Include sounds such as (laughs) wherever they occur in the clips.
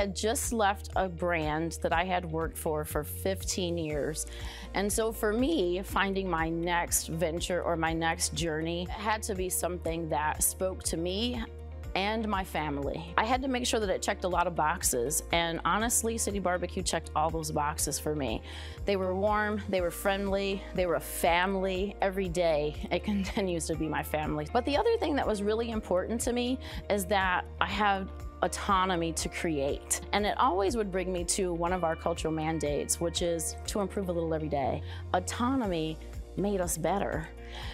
had just left a brand that I had worked for for 15 years. And so for me, finding my next venture or my next journey had to be something that spoke to me and my family. I had to make sure that it checked a lot of boxes, and honestly, City Barbecue checked all those boxes for me. They were warm, they were friendly, they were a family every day. (laughs) It continues to be my family. But the other thing that was really important to me is that I have autonomy to create. And it always would bring me to one of our cultural mandates, which is to improve a little every day. Autonomy made us better.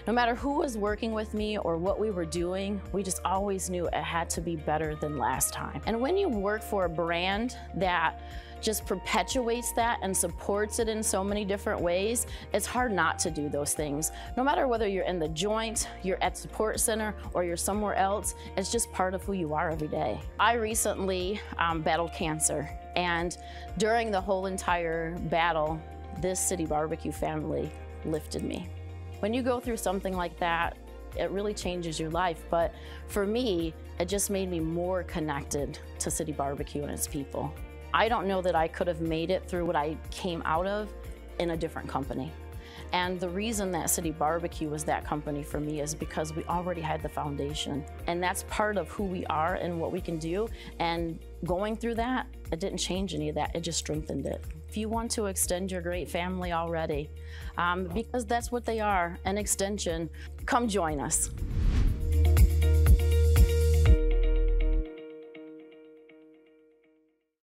No matter who was working with me or what we were doing, we just always knew it had to be better than last time. And when you work for a brand that just perpetuates that and supports it in so many different ways, it's hard not to do those things. No matter whether you're in the joint, you're at support center, or you're somewhere else, it's just part of who you are every day. I recently um, battled cancer, and during the whole entire battle, this City Barbecue family lifted me. When you go through something like that, it really changes your life. But for me, it just made me more connected to City Barbecue and its people. I don't know that I could have made it through what I came out of in a different company. And the reason that City Barbecue was that company for me is because we already had the foundation. And that's part of who we are and what we can do. And going through that, it didn't change any of that, it just strengthened it. If you want to extend your great family already, um, because that's what they are, an extension, come join us.